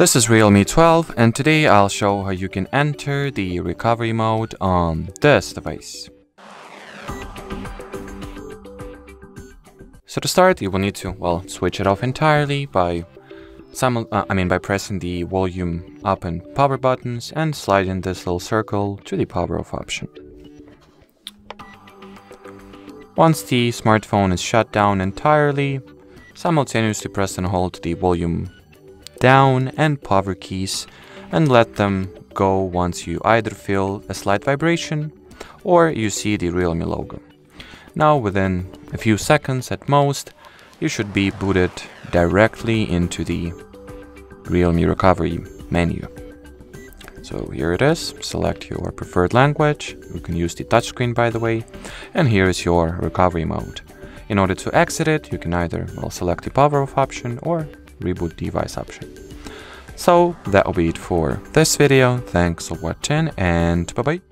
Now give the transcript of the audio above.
This is Realme 12 and today I'll show how you can enter the recovery mode on this device. So to start you will need to, well, switch it off entirely by some, uh, I mean by pressing the volume up and power buttons and sliding this little circle to the power off option. Once the smartphone is shut down entirely, simultaneously press and hold the volume down and power keys and let them go once you either feel a slight vibration or you see the Realme logo. Now within a few seconds at most, you should be booted directly into the Realme recovery menu. So here it is, select your preferred language, you can use the touchscreen by the way, and here is your recovery mode. In order to exit it, you can either well, select the power off option or reboot device option. So that will be it for this video, thanks for watching and bye bye.